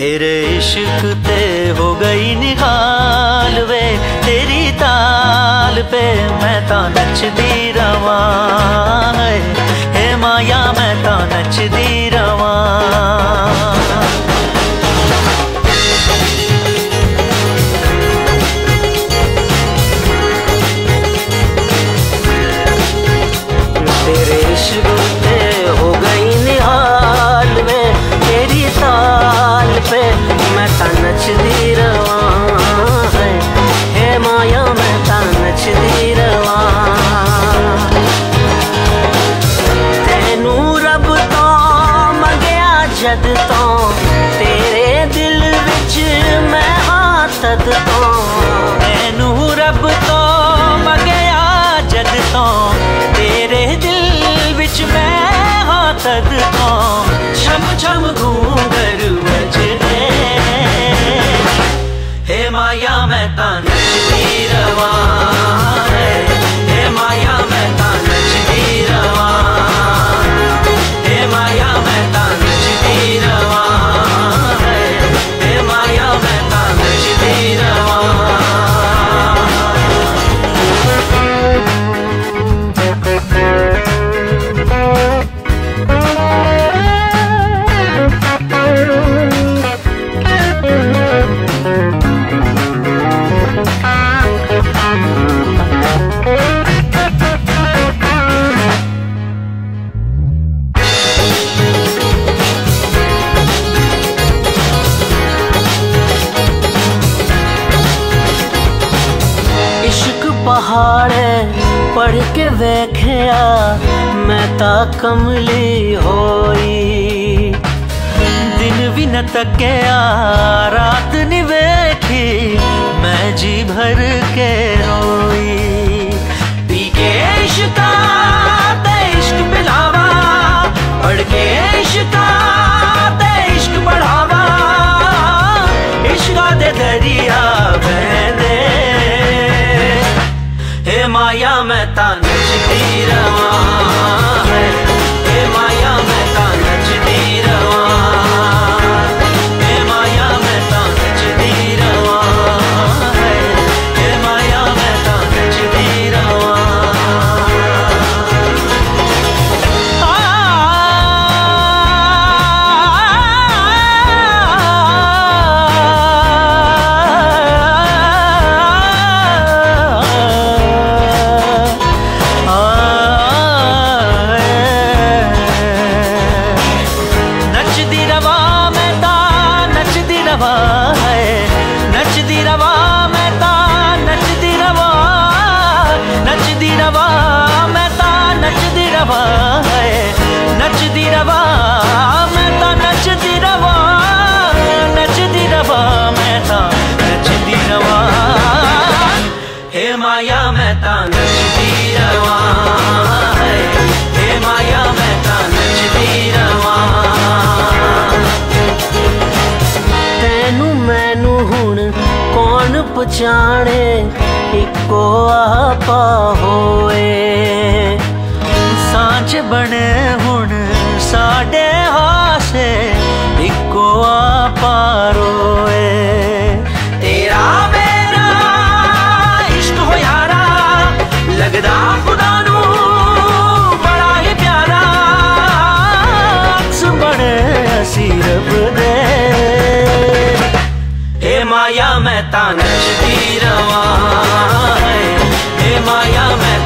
तेरे इश्क पे हो गई निगाल वे तेरी ताल पे मैं तो नचती रवा। ਜਦ ਤੋਂ ਤੇਰੇ ਦਿਲ ਵਿੱਚ ਮੈਂ ਹਾਂ ਤਦ ਤੋਂ ਮੈਨੂੰ ਰੱਬ ਤੋਂ ਮੰਗਿਆ ਜਦ ਤੋਂ ਤੇਰੇ ਦਿਲ ਵਿੱਚ ਮੈਂ ਹਾਂ ਤਦ ਤੋਂ ਛਮ ਛਮ ਘੂ पहाड़े पढ़ के देखया मैं ता कमली होई। दिन भी न तकया रात नहीं देखी मैं जी भर के रोई। या मैं तानश रवा। ਰੱਬ ਜਾਣੇ ਇੱਕੋ ਆਪਾ ਹੋਏ ਸਾਂਝ ਬਣੇ माया मैं तानश रवा हे माया मैं